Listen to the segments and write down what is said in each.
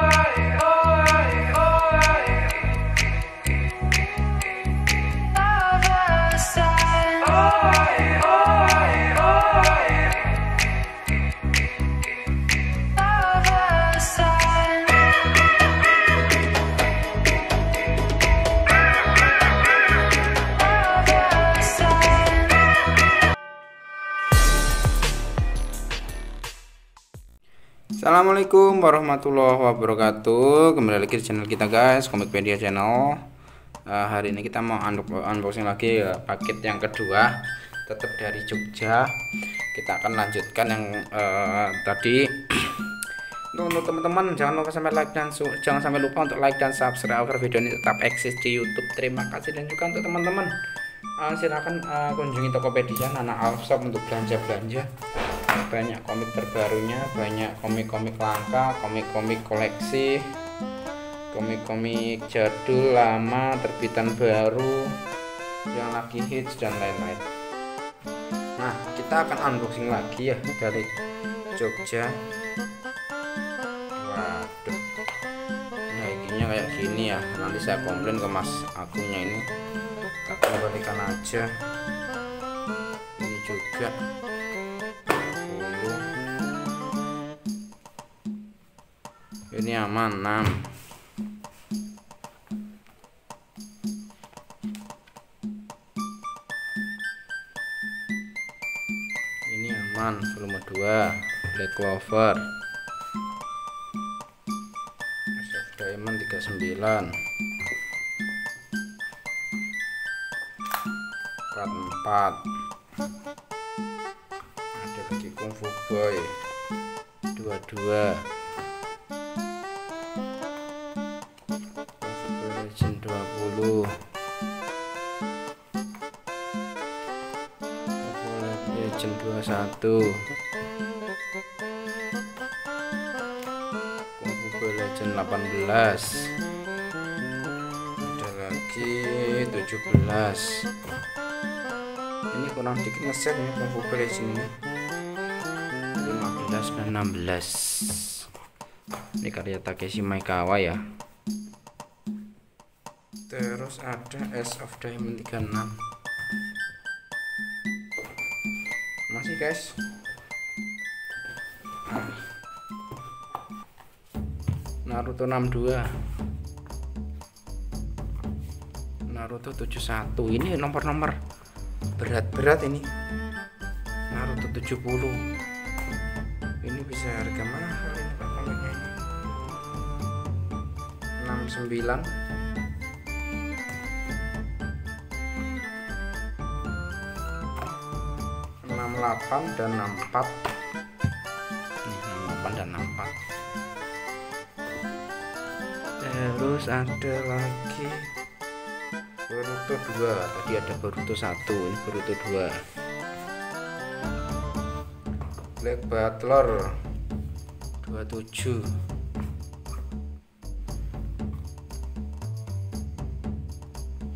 party. Assalamualaikum warahmatullahi wabarakatuh. Kembali lagi di channel kita guys Komikpedia channel. Uh, Hari ini kita mau unboxing lagi uh, paket yang kedua Tetap dari Jogja. Kita akan lanjutkan yang uh, tadi. Untuk teman-teman jangan lupa sampai like dan jangan sampai lupa untuk like dan subscribe agar video ini tetap eksis di YouTube. Terima kasih dan juga untuk teman-teman. Uh, silahkan uh, kunjungi Tokopedia Nana Alfshop untuk belanja-belanja banyak komik terbarunya banyak komik-komik langka komik-komik koleksi komik-komik jadul lama terbitan baru yang lagi hits dan lain-lain. Nah kita akan unboxing lagi ya dari Jogja. Waduh nah ikinya kayak gini ya. Nanti saya komplain ke mas akunnya ini. Kita kembalikan aja. Ini juga ini aman 6 ini aman volume 2 black clover. SF diamond 39 44 ada lagi kungfu boy. 22 20 Legend 21 Mobile Legend 18 ada lagi 17 ini kurang dikit ngeset ya Mobile Legend ini 15 dan 16 ini karya Takeshi Maekawa ya. Terus ada S of Diamond 36 masih guys. Naruto 62 Naruto 71 ini nomor-nomor. Berat-berat ini. Naruto 70 ini bisa harga mahal ini 69 68 dan 64 ini 68 dan 64 terus ada lagi. Boruto 2 tadi ada Boruto 1 ini Boruto 2 Black Butler 27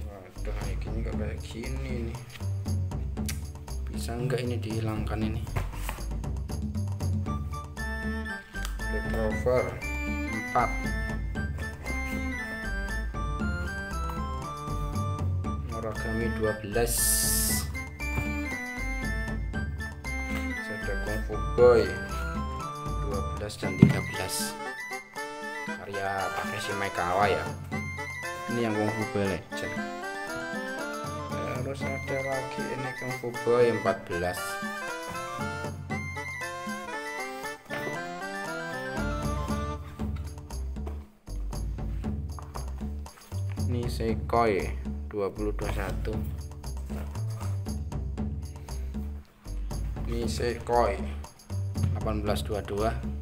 waduh ini kayak gini nih. Bisa enggak ini dihilangkan ini? Black Rover 4 Noragami 12 ada Kung Fu Boy 12 dan 13 karya Takeshi Maekawa ya. Ini yang Kung Fu Boy Legend terus ada lagi ini Kung Fu Boy 14 ini Sekoi 2021 ini Sekoi 1822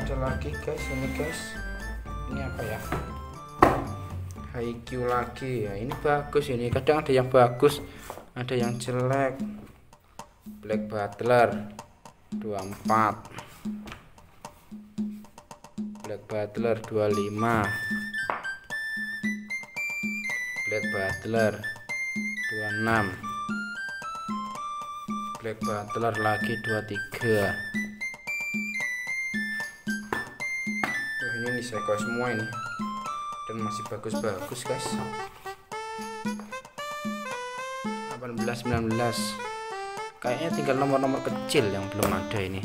ada lagi guys. Ini guys. Ini apa ya? Haikyuu lagi. Ya ini bagus ini. Kadang ada yang bagus ada yang jelek. Black Butler 24 Black Butler 25 Black Butler 26 black butler lagi 23 Wah ini nih seko semua ini. Dan masih bagus-bagus guys. 18 19 kayaknya tinggal nomor-nomor kecil yang belum ada ini.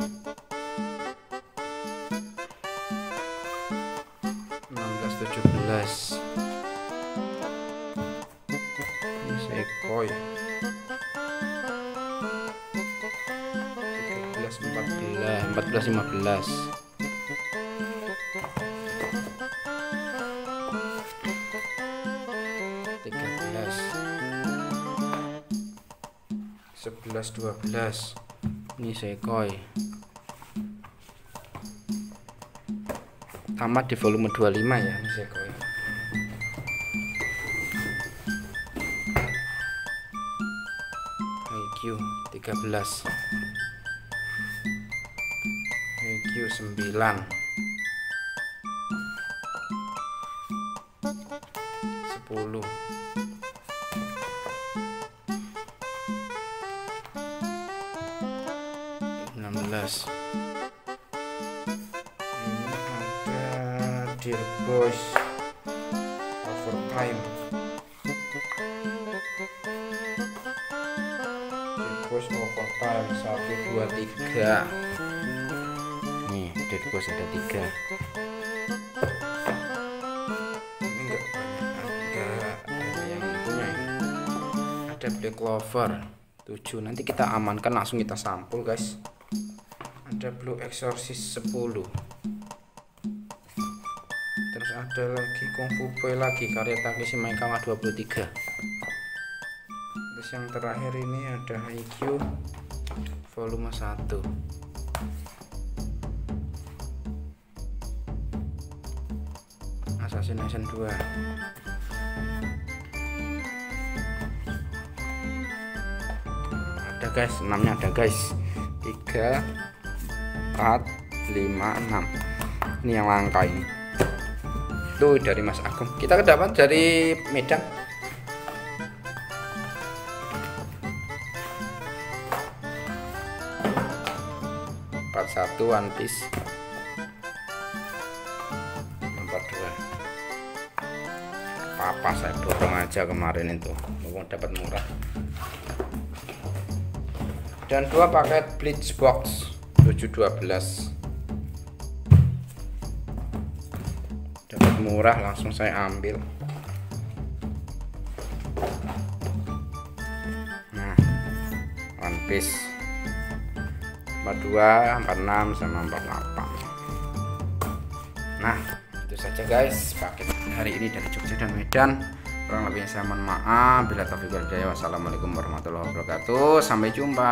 16 17 sekoi 13 14 14 15 11 12 ini sekoi tamat di volume 25 ya ini sekoi IQ 13 IQ 9 10 16 ini ada dear boss overtime boss overtime 1 2 3 nih dear boss ada 3 ini enggak banyak enggak ada yang punya. Ada black clover. 7 nanti kita amankan langsung kita sampul guys. Ada blue exorcist 10 terus ada lagi kungfu boy lagi karya Takeshi Maekawa 23 terus yang terakhir ini ada IQ volume 1 Assassination 2 ada guys. 6 nya ada guys. 3 4 5 6 ini yang langka ini. Tuh dari Mas Agung. Kita kedapat dari Medan satu One Piece. Empat dua. Apa saya borong aja kemarin itu. Mau dapat murah. Dan dua paket bleach box 712 dapat murah langsung saya ambil. Nah one piece 42 46 sama 48 nah itu saja guys. Paket hari ini dari Jogja dan Medan. Kurang lebihnya saya mohon maaf. Bila taufiq hidayah wassalamualaikum warahmatullahi wabarakatuh. Sampai jumpa